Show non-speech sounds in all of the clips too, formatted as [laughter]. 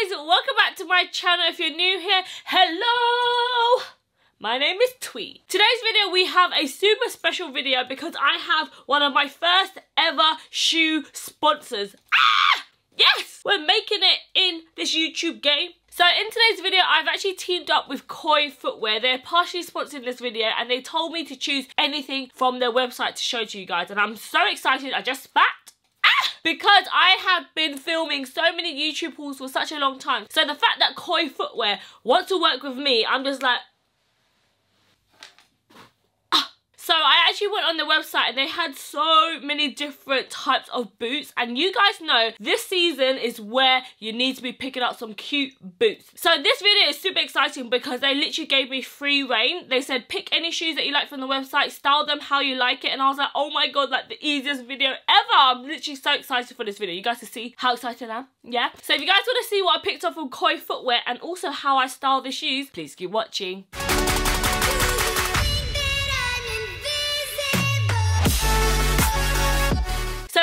guys, welcome back to my channel. If you're new here, hello! My name is Thuy. Today's video, we have a super special video because I have one of my first ever shoe sponsors. Ah! Yes! We're making it in this YouTube game. So in today's video, I've actually teamed up with Koi Footwear. They're partially sponsoring this video and they told me to choose anything from their website to show to you guys. And I'm so excited, I just spat because I have been filming so many YouTube hauls for such a long time. So the fact that Koi Footwear wants to work with me, I'm just like, So I actually went on the website and they had so many different types of boots and you guys know this season is where you need to be picking up some cute boots. So this video is super exciting because they literally gave me free reign. They said pick any shoes that you like from the website, style them how you like it and I was like oh my god like the easiest video ever. I'm literally so excited for this video. You guys can see how excited I am. Yeah. So if you guys want to see what I picked up from Koi Footwear and also how I style the shoes, please keep watching.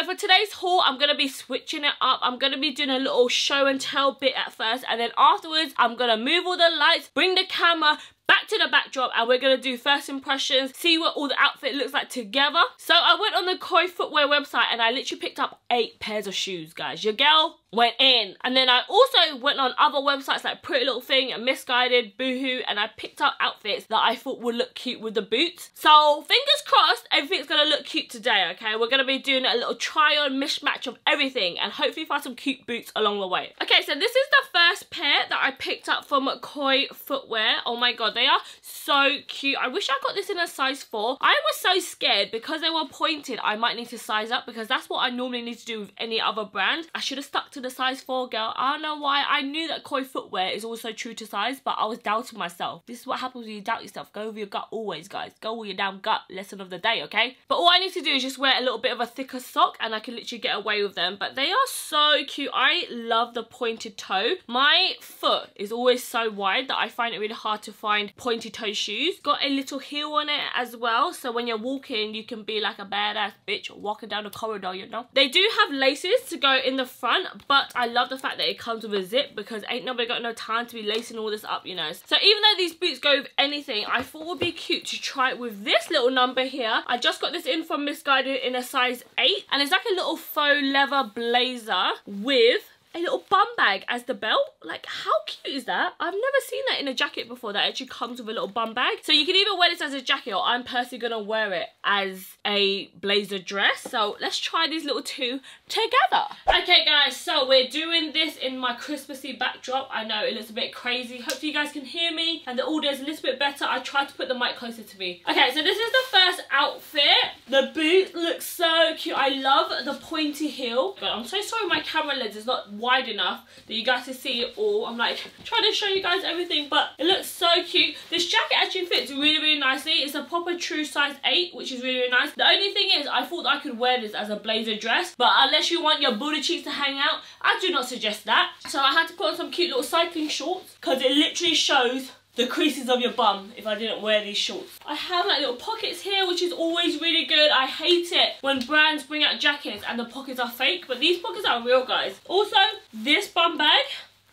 For today's haul, I'm going to be switching it up. I'm going to be doing a little show and tell bit at first. And then afterwards, I'm going to move all the lights, bring the camera, back to the backdrop and we're to do first impressions, see what all the outfit looks like together. So I went on the Koi Footwear website and I literally picked up eight pairs of shoes, guys. Your girl went in. And then I also went on other websites like Pretty Little Thing and Missguided, Boohoo, and I picked up outfits that I thought would look cute with the boots. So fingers crossed, everything's gonna look cute today, okay? We're gonna be doing a little try on mismatch of everything and hopefully find some cute boots along the way. Okay, so this is the first pair that I picked up from Koi Footwear. Oh my god, they are so cute. I wish I got this in a size 4. I was so scared because they were pointed, I might need to size up because that's what I normally need to do with any other brand. I should have stuck to the size 4 girl. I don't know why. I knew that Koi footwear is also true to size, but I was doubting myself. This is what happens when you doubt yourself. Go with your gut always, guys. Go with your damn gut. Lesson of the day, okay? But all I need to do is just wear a little bit of a thicker sock and I can literally get away with them. But they are so cute. I love the pointed toe. My foot is always so wide that I find it really hard to find pointed toe shoes. Got a little heel on it as well. So when you're walking, you can be like a badass bitch walking down the corridor, you know? They do have laces to go in the front, but I love the fact that it comes with a zip because ain't nobody got no time to be lacing all this up, you know. So even though these boots go with anything, I thought it would be cute to try it with this little number here. I just got this in from Missguided in a size 8 and it's like a little faux leather blazer with a little bum bag as the belt. Like, how cute is that? I've never seen that in a jacket before that actually comes with a little bum bag. So you can either wear this as a jacket or I'm personally to wear it as a blazer dress. So let's try these little two together. Okay, guys, so we're doing this in my Christmassy backdrop. I know it looks a bit crazy. Hopefully you guys can hear me and the audio is a little bit better. I tried to put the mic closer to me. Okay, so this is the first outfit. The boot looks so cute. I love the pointy heel. But I'm so sorry my camera lens is not wide enough that you guys can see it all. I'm like trying to show you guys everything, but it looks so cute. This jacket actually fits really, really nicely. It's a proper true size 8, which is really, really nice. The only thing is, I thought I could wear this as a blazer dress, but unless you want your booty cheeks to hang out, I do not suggest that. So I had to put on some cute little cycling shorts because it literally shows the creases of your bum if I didn't wear these shorts. I have like little pockets here which is always really good. I hate it when brands bring out jackets and the pockets are fake but these pockets are real guys. Also this bum bag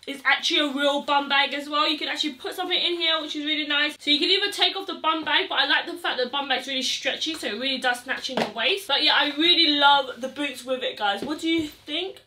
is actually a real bum bag as well. You can actually put something in here which is really nice. So you can even take off the bum bag but I like the fact that the bum bag is really stretchy so it really does snatch in your waist. But yeah I really love the boots with it guys. What do you think?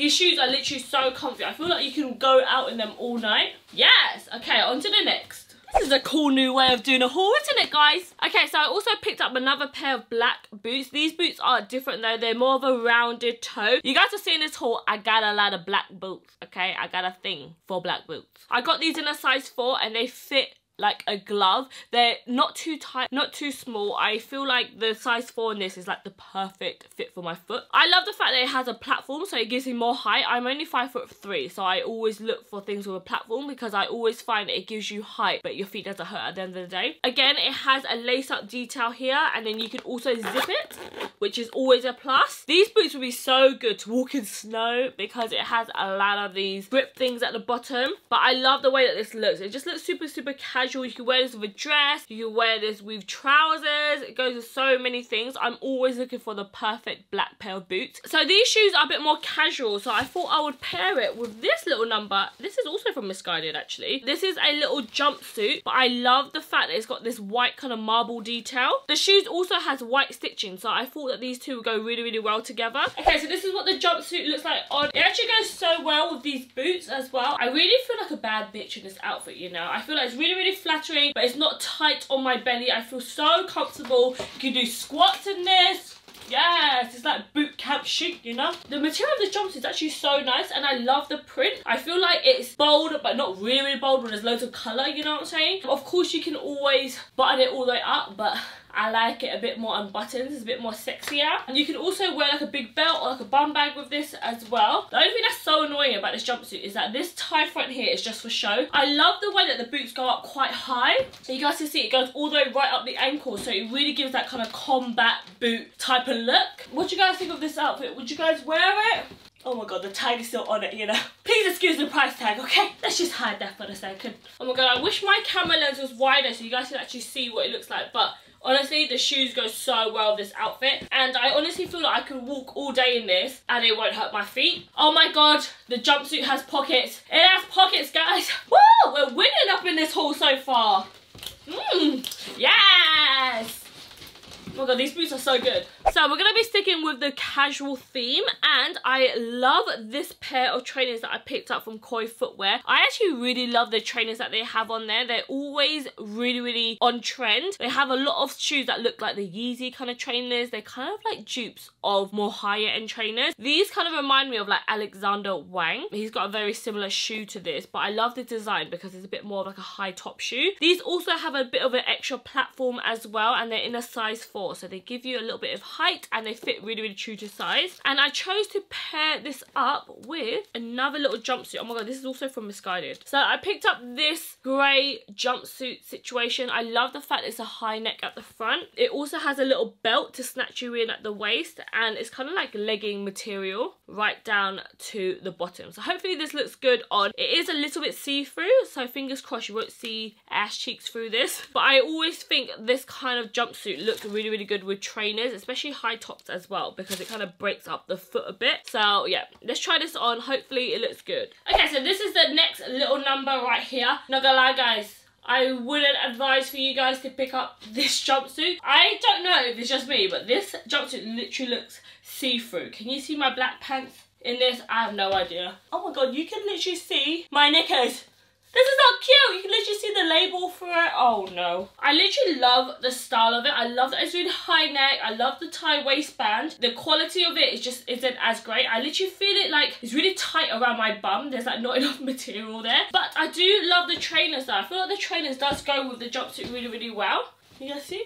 These shoes are literally so comfy. I feel like you can go out in them all night. Yes! Okay, on to the next. This is a cool new way of doing a haul, isn't it, guys? Okay, so I also picked up another pair of black boots. These boots are different, though. They're more of a rounded toe. You guys are seeing this haul. I got a lot of black boots, okay? I got a thing for black boots. I got these in a size 4, and they fit like a glove. They're not too tight, not too small. I feel like the size 4 in this is like the perfect fit for my foot. I love the fact that it has a platform so it gives me more height. I'm only 5 foot 3 so I always look for things with a platform because I always find it gives you height but your feet doesn't hurt at the end of the day. Again, it has a lace up detail here and then you can also zip it which is always a plus. These boots would be so good to walk in snow because it has a lot of these grip things at the bottom but I love the way that this looks. It just looks super super casual casual. You can wear this with a dress. You can wear this with trousers. It goes with so many things. I'm always looking for the perfect black pair of boots. So these shoes are a bit more casual. So I thought I would pair it with this little number. This is also from Missguided actually. This is a little jumpsuit. But I love the fact that it's got this white kind of marble detail. The shoes also has white stitching. So I thought that these two would go really, really well together. Okay, so this is what the jumpsuit looks like on. It actually goes so well with these boots as well. I really feel like a bad bitch in this outfit, you know. I feel like it's really, really flattering, but it's not tight on my belly. I feel so comfortable. You can do squats in this. Yes, it's like boot camp chic, you know? The material of the jumpsuit is actually so nice and I love the print. I feel like it's bold, but not really, really bold when there's loads of colour, you know what I'm saying? Of course, you can always button it all the way up, but I like it a bit more unbuttoned, it's a bit more sexier. And you can also wear like a big belt or like a bum bag with this as well. The only thing that's so annoying about this jumpsuit is that this tie front here is just for show. I love the way that the boots go up quite high. So you guys can see it goes all the way right up the ankle. So it really gives that kind of combat boot type of look. What do you guys think of this outfit? Would you guys wear it? Oh my god, the tag is still on it, you know. [laughs] Please excuse the price tag, okay? Let's just hide that for a second. Oh my god, I wish my camera lens was wider so you guys can actually see what it looks like. But Honestly, the shoes go so well this outfit. And I honestly feel like I could walk all day in this and it won't hurt my feet. Oh my god, the jumpsuit has pockets. It has pockets, guys. [laughs] Woo! We're winning up in this haul so far. Mmm, yes! Oh my god, these boots are so good. So we're going to be sticking with the casual theme and I love this pair of trainers that I picked up from Koi Footwear. I actually really love the trainers that they have on there. They're always really, really on trend. They have a lot of shoes that look like the Yeezy kind of trainers. They're kind of like dupes of more higher end trainers. These kind of remind me of like Alexander Wang. He's got a very similar shoe to this, but I love the design because it's a bit more of like a high top shoe. These also have a bit of an extra platform as well and they're in a size 4 so they give you a little bit of and they fit really really true to size. And I chose to pair this up with another little jumpsuit. Oh my god this is also from Missguided. so I picked up this grey jumpsuit situation. I love the fact it's a high neck at the front. It also has a little belt to snatch you in at the waist and it's kind of like legging material right down to the bottom. So hopefully this looks good on it is a little bit see-through so fingers crossed you won't see ass cheeks through this. But I always think this kind of jumpsuit looks really really good with trainers, especially high tops as well, because it kind of breaks up the foot a bit. So yeah, let's try this on. Hopefully it looks good. Okay, so this is the next little number right here. Not gonna lie, guys. I wouldn't advise for you guys to pick up this jumpsuit. I don't know if it's just me, but this jumpsuit literally looks see-through. Can you see my black pants in this? I have no idea. Oh my god, you can literally see my knickers. This is not cute. You can literally see the label for it. Oh no. I literally love the style of it. I love that it's really high neck. I love the tie waistband. The quality of it is just isn't as great. I literally feel it like it's really tight around my bum. There's like not [laughs] enough material there. But I do love the trainers though. I feel like the trainers does go with the jumpsuit really, really well. You guys see?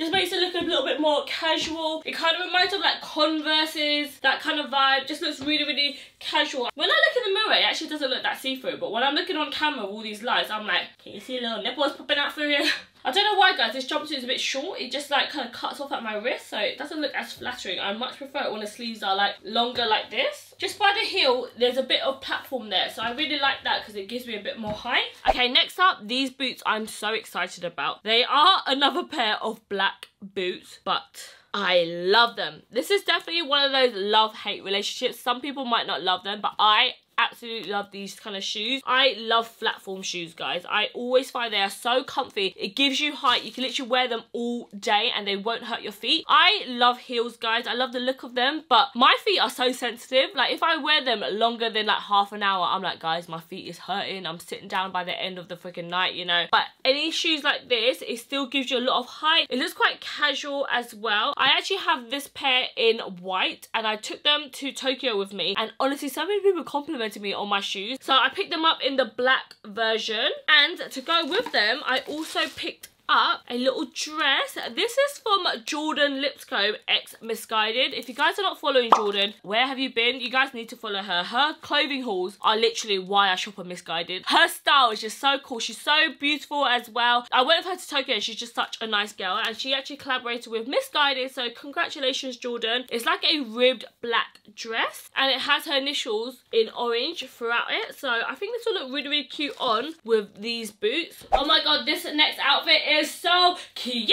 Just makes it look a little bit more casual. It kind of reminds of like Converses, that kind of vibe. Just looks really, really casual. When I look in the mirror, it actually doesn't look that see-through. But when I'm looking on camera with all these lights, I'm like, can you see little nipples popping out through here? [laughs] I don't know why guys, this jumpsuit is a bit short. It just like kind of cuts off at my wrist, so it doesn't look as flattering. I much prefer it when the sleeves are like longer like this. Just by the heel, there's a bit of platform there, so I really like that because it gives me a bit more height. Okay, next up, these boots I'm so excited about. They are another pair of black boots, but I love them. This is definitely one of those love-hate relationships. Some people might not love them, but I absolutely love these kind of shoes. I love platform shoes, guys. I always find they are so comfy. It gives you height. You can literally wear them all day and they won't hurt your feet. I love heels, guys. I love the look of them, but my feet are so sensitive. Like, if I wear them longer than like half an hour, I'm like, guys, my feet is hurting. I'm sitting down by the end of the freaking night, you know? But any shoes like this, it still gives you a lot of height. It looks quite casual as well. I actually have this pair in white and I took them to Tokyo with me. And honestly, so many people complimented to me on my shoes. So I picked them up in the black version. And to go with them, I also picked up a little dress. This is from Jordan Lipscombe, ex Missguided. If you guys are not following Jordan, where have you been? You guys need to follow her. Her clothing hauls are literally why I shop on Missguided. Her style is just so cool. She's so beautiful as well. I went with her to Tokyo and she's just such a nice girl. And she actually collaborated with Missguided. So congratulations, Jordan. It's like a ribbed black dress. And it has her initials in orange throughout it. So I think this will look really, really cute on with these boots. Oh my god, this next outfit is so cute!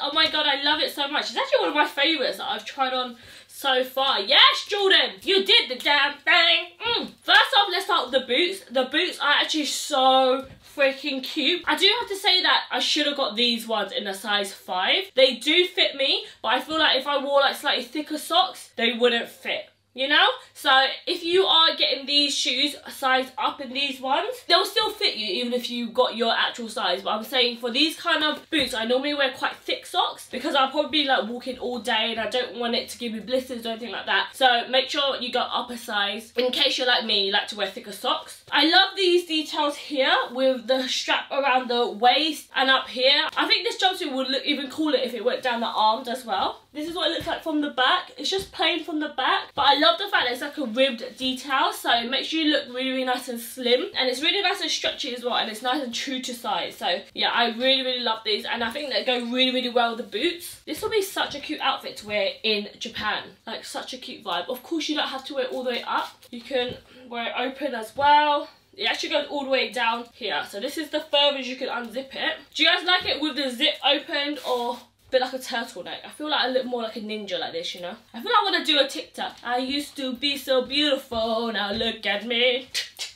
Oh my god, I love it so much. It's actually one of my favourites that I've tried on so far. Yes, Jordan, you did the damn thing. Mm. First off, let's start with the boots. The boots are actually so freaking cute. I do have to say that I should have got these ones in a size 5. They do fit me, but I feel like if I wore like slightly thicker socks, they wouldn't fit you know? So if you are getting these shoes size up in these ones they'll still fit you even if you got your actual size. But i'm saying for these kind of boots i normally wear quite thick socks because i'll probably be like walking all day and i don't want it to give me blisters or anything like that. So make sure you go up a size. In case you're like me you like to wear thicker socks. I love these details here with the strap around the waist and up here. I think this jumpsuit would look even cooler if it went down the arms as well this is what it looks like from the back. It's just plain from the back. But I love the fact that it's like a ribbed detail. So it makes you look really, really nice and slim. And it's really nice and stretchy as well. And it's nice and true to size. So yeah, I really, really love these. And I think they go really, really well with the boots. This will be such a cute outfit to wear in Japan. Like such a cute vibe. Of course, you don't have to wear it all the way up. You can wear it open as well. It actually goes all the way down here. So this is the furthest you can unzip it. Do you guys like it with the zip opened or bit like a turtleneck. I feel like I look more like a ninja like this, you know? I feel like I want to do a TikTok. I used to be so beautiful, now look at me.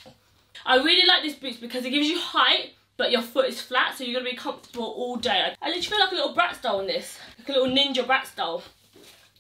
[laughs] I really like these boots because it gives you height, but your foot is flat, so you're to be comfortable all day. I literally feel like a little Bratz doll in this. Like a little ninja Bratz doll.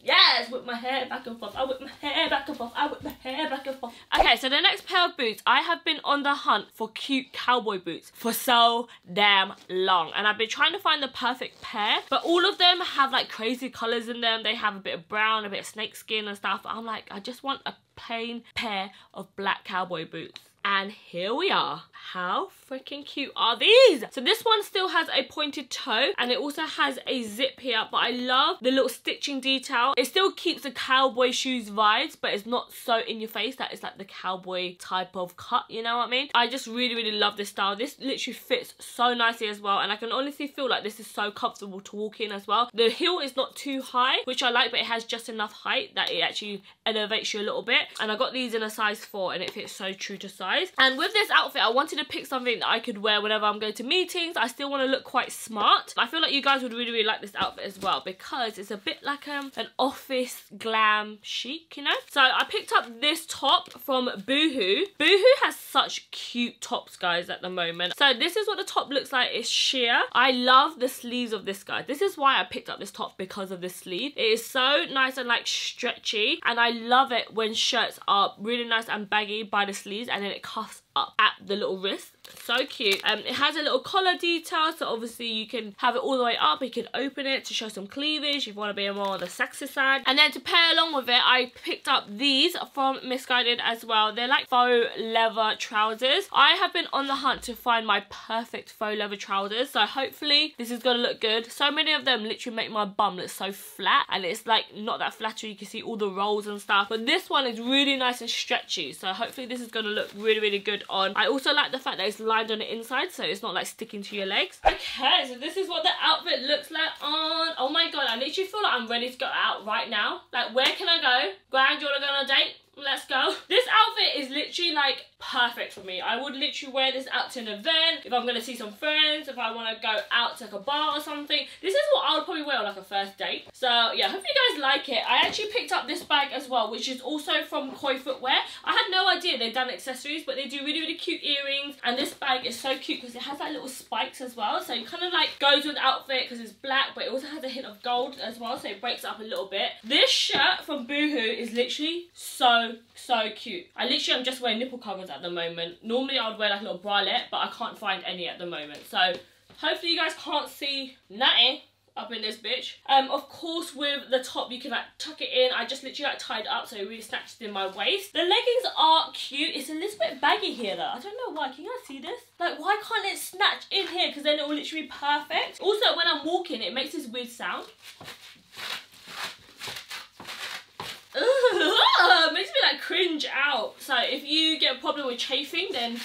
Yes, whip my hair back and forth. I whip my hair back and forth. I whip my hair back and forth. Okay, so the next pair of boots, I have been on the hunt for cute cowboy boots for so damn long. And I've been trying to find the perfect pair. But all of them have like crazy colours in them. They have a bit of brown, a bit of snake skin and stuff. I'm like, I just want a plain pair of black cowboy boots. And here we are. How freaking cute are these? So this one still has a pointed toe and it also has a zip here. But I love the little stitching detail. It still keeps the cowboy shoes vibes, but it's not so in your face that it's like the cowboy type of cut, you know what I mean? I just really, really love this style. This literally fits so nicely as well. And I can honestly feel like this is so comfortable to walk in as well. The heel is not too high, which I like, but it has just enough height that it actually elevates you a little bit. And I got these in a size 4 and it fits so true to size. And with this outfit, I wanted to pick something that I could wear whenever I'm going to meetings. I still want to look quite smart. I feel like you guys would really, really like this outfit as well because it's a bit like um, an office glam chic, you know? So I picked up this top from Boohoo. Boohoo has such cute tops, guys, at the moment. So this is what the top looks like. It's sheer. I love the sleeves of this, guy. This is why I picked up this top because of the sleeve. It is so nice and like stretchy and I love it when shirts are really nice and baggy by the sleeves and then it cuffs up at the little wrist. So cute. Um it has a little collar detail so obviously you can have it all the way up. You can open it to show some cleavage if you want to be more on the sexy side. And then to pair along with it i picked up these from missguided as well. They're like faux leather trousers. I have been on the hunt to find my perfect faux leather trousers so hopefully this is gonna look good. So many of them literally make my bum look so flat and it's like not that flattering you can see all the rolls and stuff. But this one is really nice and stretchy so hopefully this is gonna look really really good on i also like the fact that it's lined on the inside so it's not like sticking to your legs. Okay, so this is what the outfit looks like on. Oh my god, I literally feel like I'm ready to go out right now. Like, where can I go? Grand, you wanna go on a date? Let's go. This outfit is literally like perfect for me. I would literally wear this out to an event, if I'm going to see some friends, if I want to go out to like a bar or something. This is what I would probably wear on like a first date. So yeah, hope you guys like it. I actually picked up this bag as well, which is also from Koi Footwear. I had no idea they'd done accessories, but they do really, really cute earrings. And this bag is so cute because it has like little spikes as well. So it kind of like goes with the outfit because it's black, but it also has a hint of gold as well. So it breaks up a little bit. This shirt from Boohoo is literally so, so cute. I literally am just wearing nipple covers at the moment. Normally I would wear like a little bralette, but I can't find any at the moment. So hopefully you guys can't see nothing up in this bitch. Um, of course, with the top, you can like tuck it in. I just literally like tied it up so it really snatches in my waist. The leggings are cute. It's a little bit bit baggy here though. I don't know why. Can you guys see this? Like, why can't it snatch in here? Because then it will literally be perfect. Also, when I'm walking, it makes this weird sound. Ugh, makes me like cringe out. So if you get a problem with chafing, then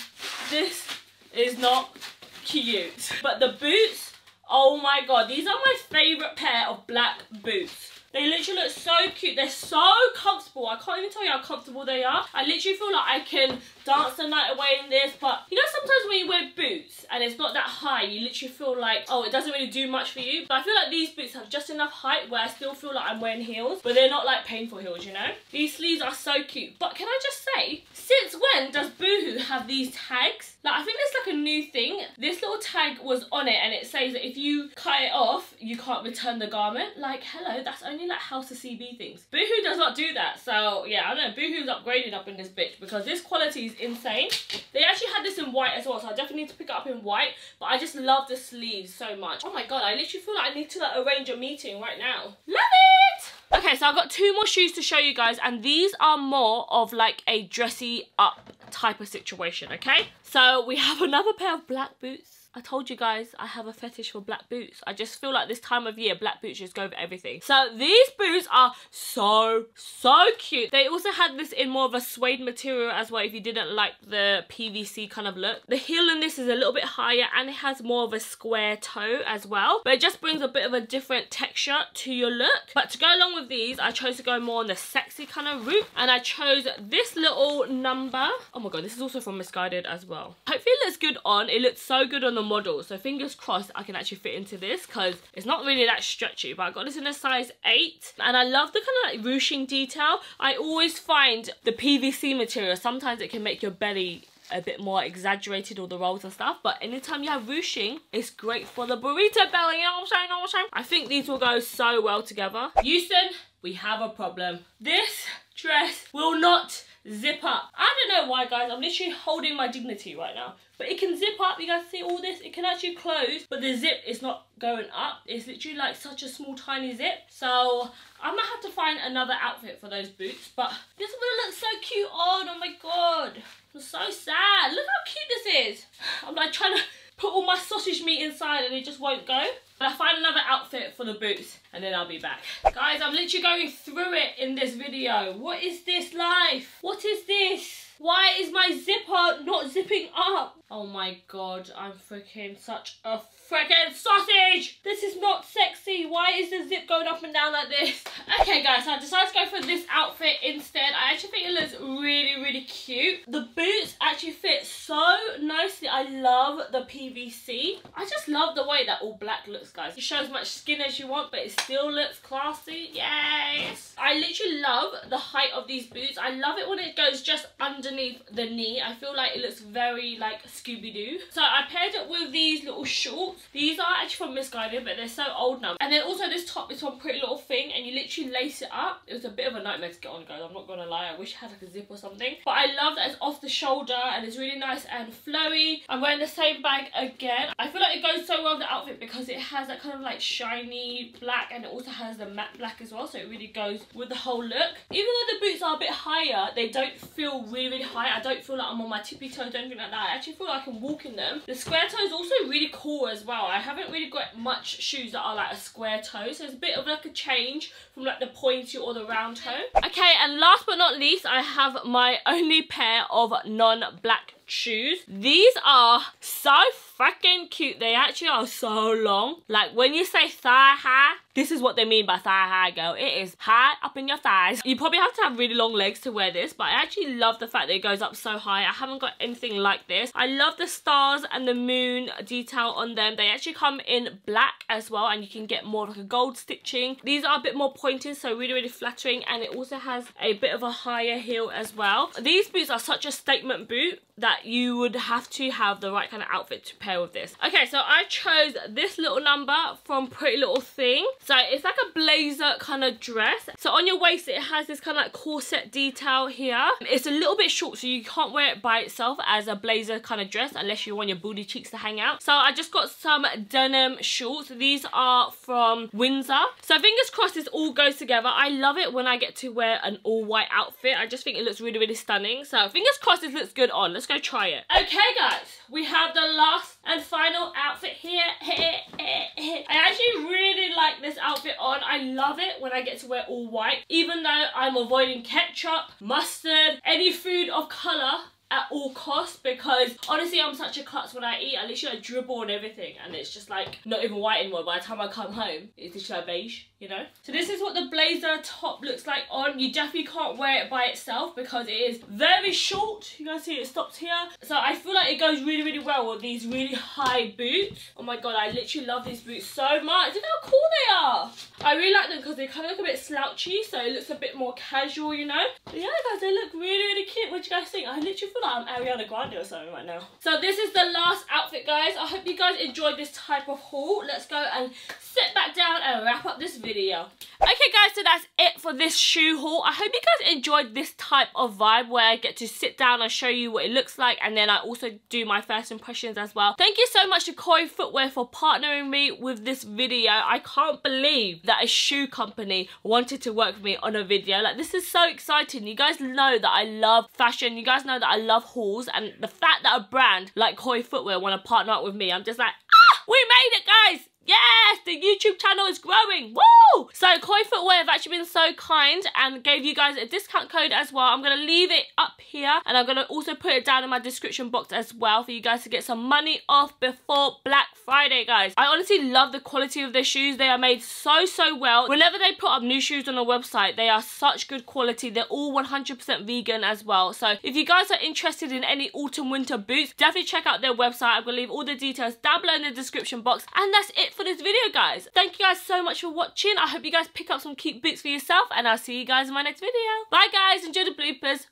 this is not cute. But the boots, oh my god, these are my favourite pair of black boots. They literally look so cute. They're so comfortable. I can't even tell you how comfortable they are. I literally feel like I can dance the night away in this. But you know sometimes when you wear boots and it's not that high, you literally feel like, oh, it doesn't really do much for you. But I feel like these boots have just enough height where I still feel like I'm wearing heels. But they're not like painful heels, you know? These sleeves are so cute. But can I just say, since when does Boohoo have these tags? Like, I think there's like a new thing. This little tag was on it and it says that if you cut it off, you can't return the garment. Like, hello, that's only like House of CB things. Boohoo does not do that. So, yeah, I don't know. Boohoo's upgrading up in this bitch because this quality is insane. They actually had this in white as well, so I definitely need to pick it up in white. But I just love the sleeves so much. Oh my god, I literally feel like I need to like arrange a meeting right now. Love it! Okay, so I've got two more shoes to show you guys, and these are more of like a dressy up type of situation, okay? So we have [laughs] another pair of black boots I told you guys I have a fetish for black boots. I just feel like this time of year, black boots just go over everything. So these boots are so, so cute. They also had this in more of a suede material as well if you didn't like the PVC kind of look. The heel in this is a little bit higher and it has more of a square toe as well. But it just brings a bit of a different texture to your look. But to go along with these, I chose to go more on the sexy kind of route. And I chose this little number. Oh my god, this is also from Missguided as well. Hopefully it looks good on. It looks so good on the model. So fingers crossed I can actually fit into this because it's not really that stretchy. But I got this in a size 8 and I love the kind of like ruching detail. I always find the PVC material, sometimes it can make your belly a bit more exaggerated all the rolls and stuff but anytime you have ruching it's great for the burrito belly you know what I'm saying, you know what I'm saying? I think these will go so well together Houston we have a problem this dress will not zip up. I don't know why guys. I'm literally holding my dignity right now. But it can zip up. You guys see all this? It can actually close but the zip is not going up. It's literally like such a small tiny zip. So I might have to find another outfit for those boots but this would look so cute. On oh my god. I'm so sad. Look how cute this is. [sighs] I'm like trying to [laughs] put all my sausage meat inside and it just won't go but I find another outfit for the boots and then I'll be back. Guys, I'm literally going through it in this video. What is this life? What is this? Why is my zipper not zipping up? Oh my god, I'm freaking such a freaking sausage! This is not sexy. Why is the zip going up and down like this? [laughs] Okay guys, so I decided to go for this outfit instead. I actually think it looks really, really cute. The boots actually fit so nicely. I love the PVC. I just love the way that all black looks, guys. You show as much skin as you want, but it still looks classy. Yes! I literally love the height of these boots. I love it when it goes just underneath the knee. I feel like it looks very like Scooby-Doo. So I paired it with these little shorts. These are actually from Missguided, but they're so old now. And then also this top is from Pretty Little Thing, and you literally lace it up. It was a bit of a nightmare to get on, guys. I'm not gonna lie. I wish it had like a zip or something. But I love that it's off the shoulder, and it's really nice and flowy. I'm wearing the same bag again. I feel like it goes so well with the outfit because it has that kind of like shiny black, and it also has the matte black as well, so it really goes with the whole look. Even though the boots are a bit higher, they don't feel really, really high. I don't feel like I'm on my tippy toes or anything like that. I actually feel like I can walk in them. The square toe is also really cool as well. I haven't really got much shoes that are like a square toe. So it's a bit of like a change from like the pointy or the round toe. Okay, and last but not least, I have my only pair of non-black shoes. These are so freaking cute. They actually are so long. Like when you say thigh high, this is what they mean by thigh high girl. It is high up in your thighs. You probably have to have really long legs to wear this, but I actually love the fact that it goes up so high. I haven't got anything like this. I love the stars and the moon detail on them. They actually come in black as well, and you can get more like a gold stitching. These are a bit more pointed, so really, really flattering, and it also has a bit of a higher heel as well. These boots are such a statement boot that you would have to have the right kind of outfit to pair with this. Okay, so I chose this little number from Pretty Little Thing. So it's like a blazer kind of dress. So on your waist, it has this kind of like corset detail here. It's a little bit short, so you can't wear it by itself as a blazer kind of dress unless you want your booty cheeks to hang out. So I just got some denim shorts. These are from Windsor. So fingers crossed this all goes together. I love it when I get to wear an all white outfit. I just think it looks really, really stunning. So fingers crossed this looks good on. Let's go try it. Okay, guys. We have the last and final outfit here. I actually really like this outfit on. I love it when I get to wear all white. Even though I'm avoiding ketchup, mustard, any food of colour at all costs because honestly I'm such a klutz when I eat. I literally like dribble and everything and it's just like not even white anymore. By the time I come home, it's just like beige, you know? So this is what the blazer top looks like on. You definitely can't wear it by itself because it is very short. You guys see it stops here. So I feel like it goes really, really well with these really high boots. Oh my god, I literally love these boots so much. Look how cool they are. I really like them because they kind of look a bit slouchy so it looks a bit more casual, you know? But yeah guys, they look really, really cute. What do you guys think? I literally feel like I'm Ariana Grande or something right now. So this is the last outfit, guys. I hope you guys enjoyed this type of haul. Let's go and sit back down and wrap up this video. Okay, guys, so that's it for this shoe haul. I hope you guys enjoyed this type of vibe where I get to sit down and show you what it looks like and then I also do my first impressions as well. Thank you so much to Koi Footwear for partnering me with this video. I can't believe that a shoe company wanted to work with me on a video. Like, this is so exciting. You guys know that I love fashion. You guys know that I love love hauls and the fact that a brand like Koi Footwear want to partner up with me, I'm just like, ah, we made it guys! Yes, the YouTube channel is growing. Woo! So Koi Footwear have actually been so kind and gave you guys a discount code as well. I'm going to leave it up here and I'm going to also put it down in my description box as well for you guys to get some money off before Black Friday, guys. I honestly love the quality of their shoes. They are made so, so well. Whenever they put up new shoes on the website, they are such good quality. They're all 100% vegan as well. So if you guys are interested in any autumn winter boots, definitely check out their website. I'm going to leave all the details down below in the description box. And that's it for this video, guys. Thank you guys so much for watching. I hope you guys pick up some cute boots for yourself and I'll see you guys in my next video. Bye, guys. Enjoy the bloopers.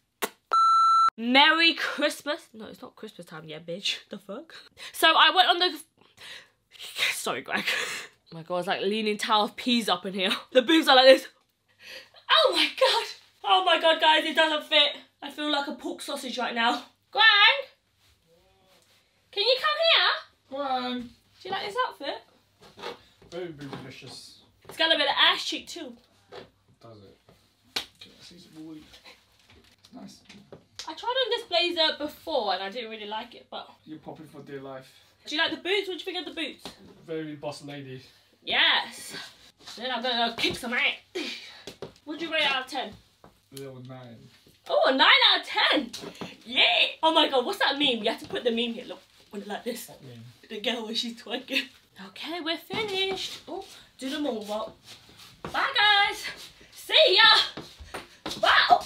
Merry Christmas. No, it's not Christmas time yet, bitch. The fuck? So I went on the... [laughs] Sorry, Greg. Oh [laughs] my god, it's like leaning tower of peas up in here. The boobs are like this. Oh my god. Oh my god, guys, it doesn't fit. I feel like a pork sausage right now. Greg? Can you come here? Greg. Do you like this outfit? Very, very delicious. It's got a bit of ass cheek too. Does it? Nice. I tried on this blazer before and I didn't really like it, but... You're popping for dear life. Do you like the boots? What do you think of the boots? Very boss lady. Yes. Then I'm gonna go kick some ass. What'd you rate out of 10? Little 9. Oh, a 9 out of 10! Yeah! Oh my god, what's that meme? You have to put the meme here, look. Like this. The girl when she's twerking. Okay, we're finished. Oh, do the moonwalk. Bye, guys. See ya. Bye. Oh.